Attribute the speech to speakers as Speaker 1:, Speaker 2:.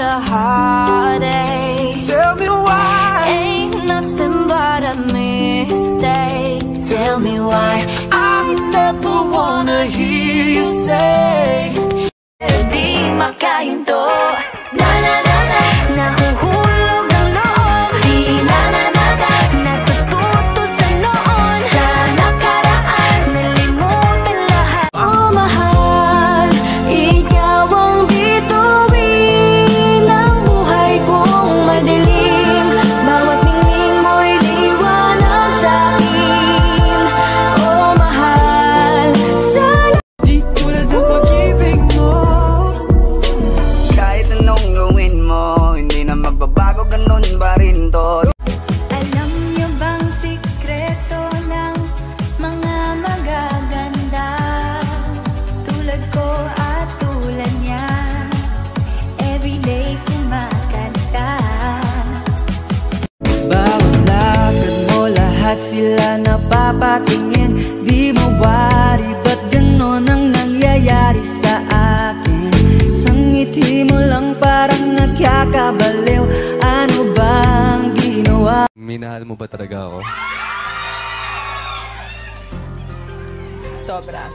Speaker 1: but a heartache. Tell
Speaker 2: me
Speaker 1: why. Ain't nothing but a mistake. Tell me why. I never wanna hear you say Di makahinto Na na na.
Speaker 3: tila napapatingin Di mawari ba't ganon ang nangyayari sa akin Sangiti mo lang parang nagkakabaliw Ano bang ginawa?
Speaker 4: Minahal mo ba talaga ako?
Speaker 5: Sobra